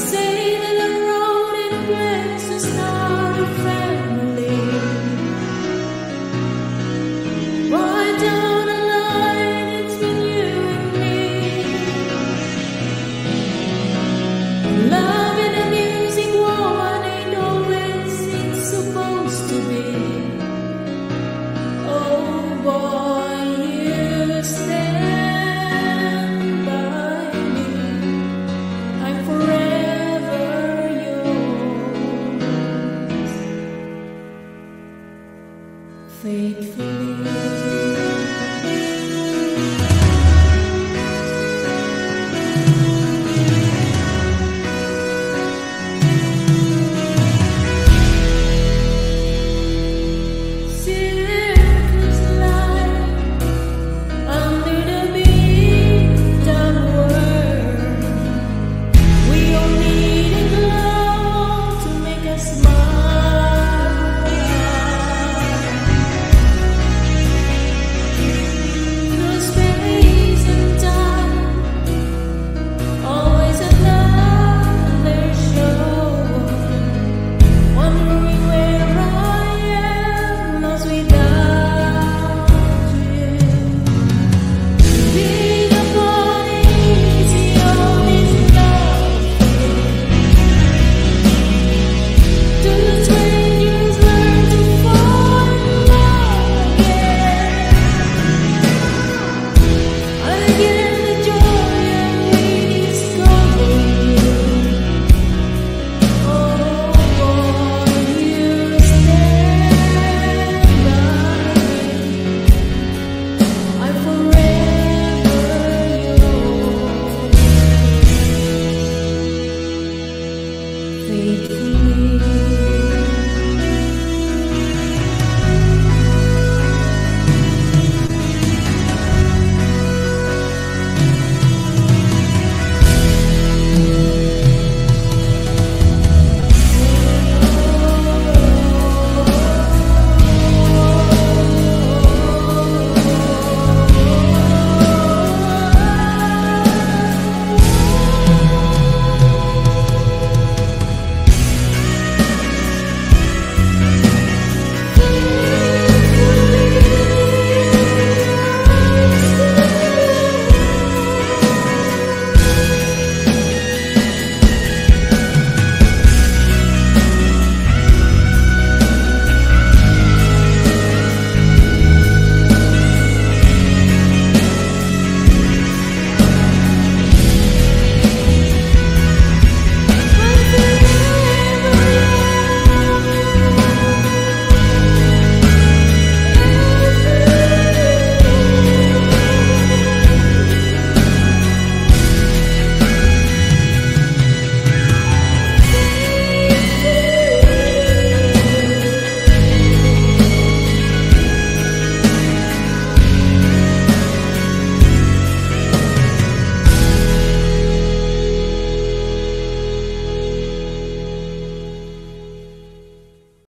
Say that I'm rolling a blessed star of family. 飞飞。